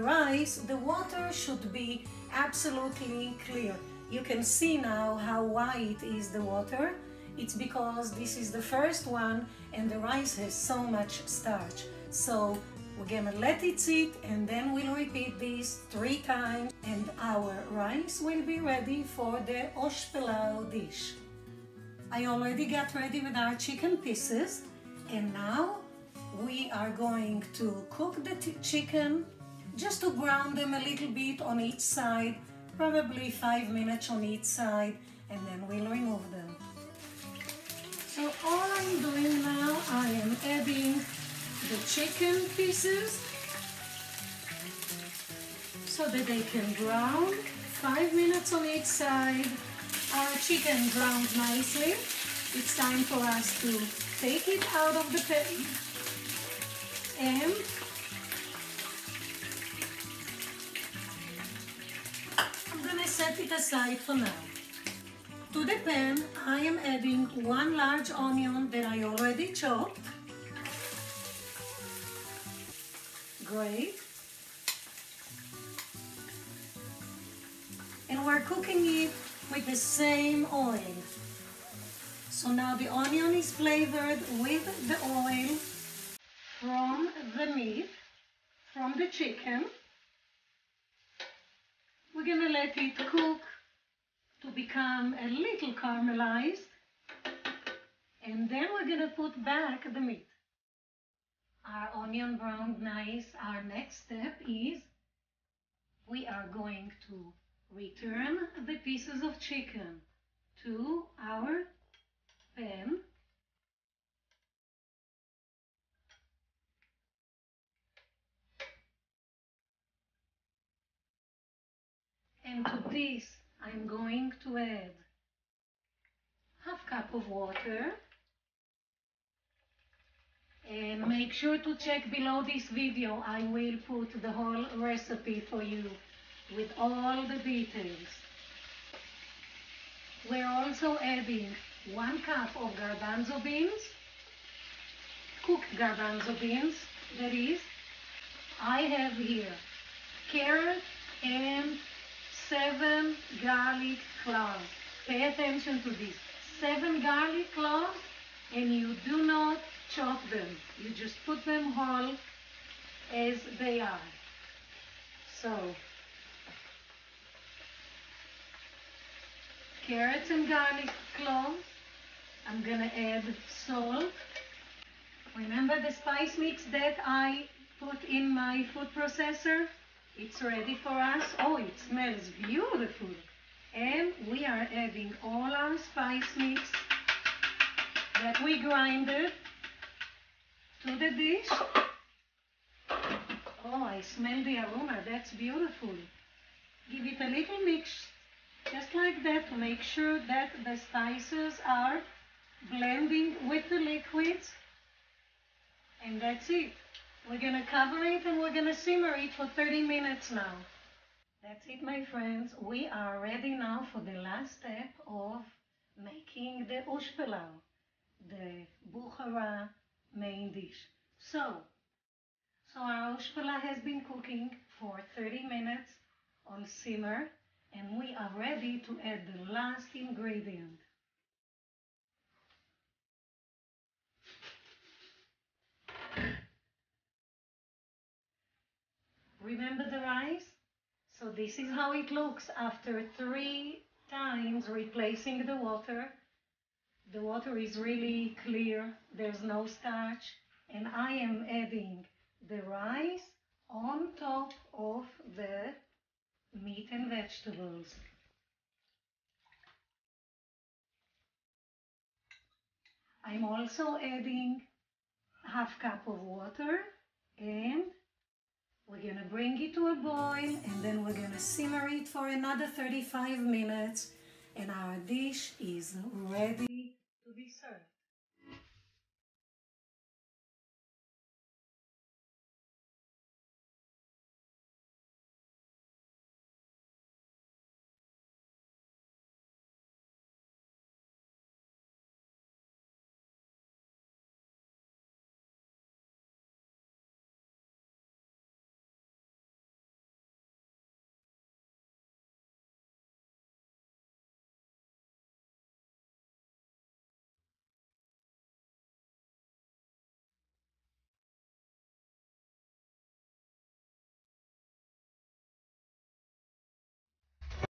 rice, the water should be absolutely clear. You can see now how white is the water. It's because this is the first one and the rice has so much starch. So we're gonna let it sit and then we'll repeat this three times and our rice will be ready for the osh pilau dish. I already got ready with our chicken pieces and now are going to cook the chicken just to brown them a little bit on each side, probably five minutes on each side and then we'll remove them. So all I'm doing now, I am adding the chicken pieces so that they can brown. Five minutes on each side. Our chicken browned nicely. It's time for us to take it out of the pan and I'm gonna set it aside for now. To the pan, I am adding one large onion that I already chopped great. And we're cooking it with the same oil. So now the onion is flavored with the oil from the meat, from the chicken. We're gonna let it cook to become a little caramelized. And then we're gonna put back the meat our onion browned nice, our next step is we are going to return the pieces of chicken to our pan. To this I'm going to add half cup of water and make sure to check below this video. I will put the whole recipe for you with all the details. We're also adding one cup of garbanzo beans, cooked garbanzo beans, that is. I have here carrot and seven garlic cloves. Pay attention to this. Seven garlic cloves and you do not chop them. You just put them whole as they are. So, carrots and garlic cloves. I'm gonna add salt. Remember the spice mix that I put in my food processor? It's ready for us. Oh, it smells beautiful. And we are adding all our spice mix that we grinded to the dish. Oh, I smell the aroma. That's beautiful. Give it a little mix, just like that, to make sure that the spices are blending with the liquids. And that's it. We're going to cover it and we're going to simmer it for 30 minutes now. That's it, my friends. We are ready now for the last step of making the osh pilau, the Bukhara main dish. So, so our oshpelo has been cooking for 30 minutes on simmer and we are ready to add the last ingredient. Remember the rice? So this is how it looks after three times replacing the water. The water is really clear, there's no starch, and I am adding the rice on top of the meat and vegetables. I'm also adding half cup of water and we're gonna bring it to a boil and then we're gonna simmer it for another 35 minutes and our dish is ready to be served.